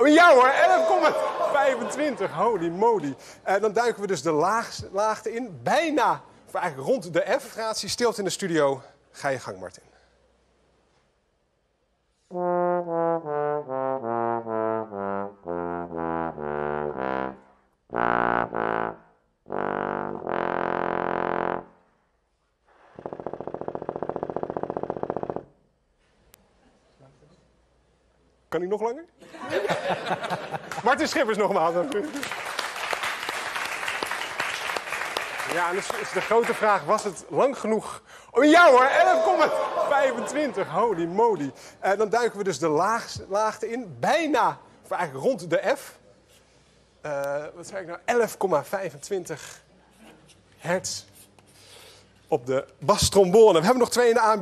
Oh ja hoor, 11,25. Holy moly. Eh, dan duiken we dus de laag, laagte in. Bijna, eigenlijk rond de F. Gratie, stilte in de studio. Ga je gang, Martin. Kan ik nog langer? Martin Schippers nogmaals. Ja, en dus is de grote vraag, was het lang genoeg? Oh ja hoor, 11,25. Holy moly. Eh, dan duiken we dus de laag, laagte in. Bijna, eigenlijk rond de F. Eh, wat zei ik nou? 11,25 hertz op de bastrombone. We hebben nog twee in de aanbieding.